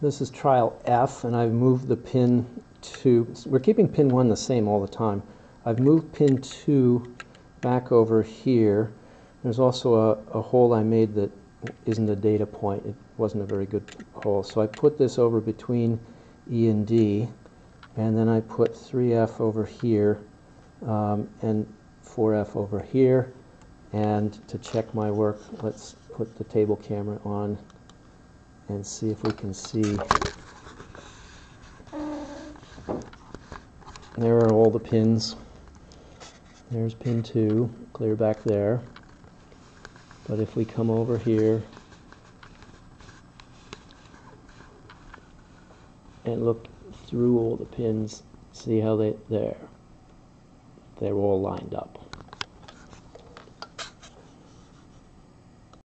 This is trial F, and I've moved the pin to, we're keeping pin 1 the same all the time. I've moved pin 2 back over here. There's also a, a hole I made that isn't a data point. It wasn't a very good hole. So I put this over between E and D, and then I put 3F over here, um, and 4F over here. And to check my work, let's put the table camera on and see if we can see. There are all the pins. There's pin 2, clear back there. But if we come over here and look through all the pins, see how they there. They're all lined up.